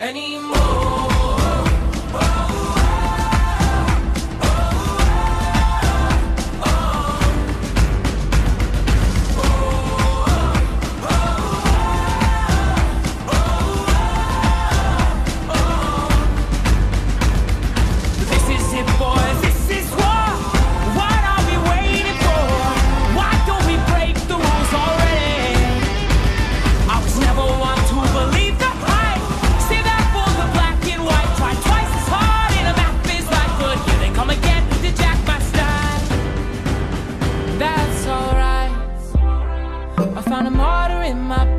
anymore. on a martyr in my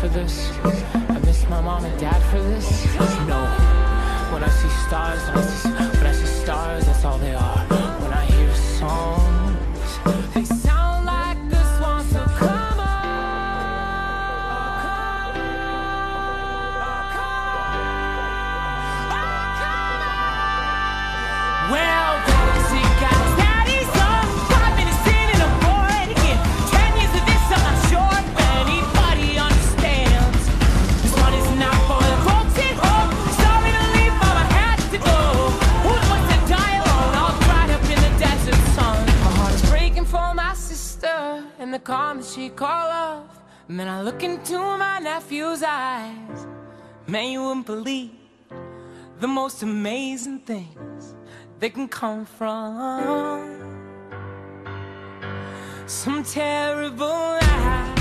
for this. I miss my mom and dad for this. No. When I see stars, when I see, when I see stars, that's all they are. the comments she call off. Man, I look into my nephew's eyes. Man, you wouldn't believe the most amazing things that can come from some terrible lies.